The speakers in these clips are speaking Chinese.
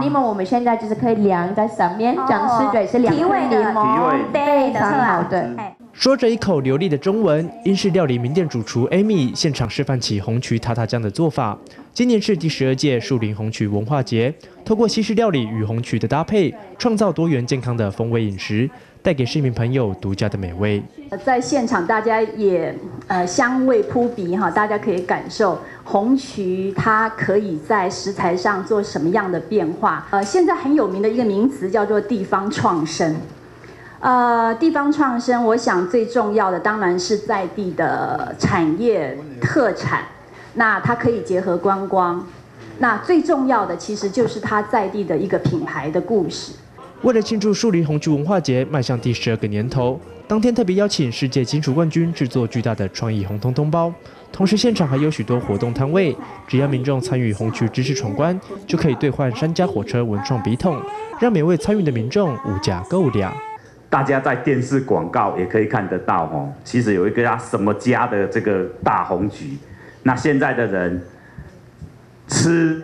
柠檬我们现在就是可以量在上面，这样吃对是两颗柠檬，非常好的。说着一口流利的中文，英式料理名店主厨 Amy 现场示范起红曲塔塔酱的做法。今年是第十二届树林红曲文化节，透过西式料理与红曲的搭配，创造多元健康的风味饮食，带给市民朋友独家的美味。在现场大家也呃香味扑鼻哈，大家可以感受红曲它可以在食材上做什么样的变化。呃，现在很有名的一个名词叫做地方创生。呃，地方创生，我想最重要的当然是在地的产业特产，那它可以结合观光，那最重要的其实就是它在地的一个品牌的故事。为了庆祝树林红曲文化节迈向第十二个年头，当天特别邀请世界金属冠军制作巨大的创意红彤彤包，同时现场还有许多活动摊位，只要民众参与红曲知识闯关，就可以兑换三家火车文创笔筒，让每位参与的民众物价够量。大家在电视广告也可以看得到哦，其实有一个家什么家的这个大红橘，那现在的人吃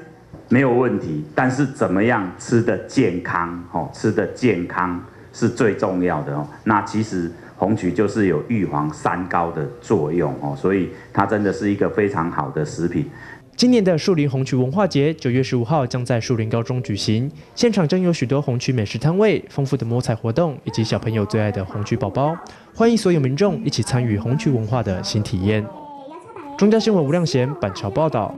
没有问题，但是怎么样吃的健康哦，吃的健康是最重要的哦。那其实红曲就是有预防三高的作用哦，所以它真的是一个非常好的食品。今年的树林红曲文化节九月十五号将在树林高中举行，现场将有许多红曲美食摊位、丰富的摸彩活动，以及小朋友最爱的红曲宝宝。欢迎所有民众一起参与红曲文化的新体验。中嘉新闻吴亮贤板桥报道。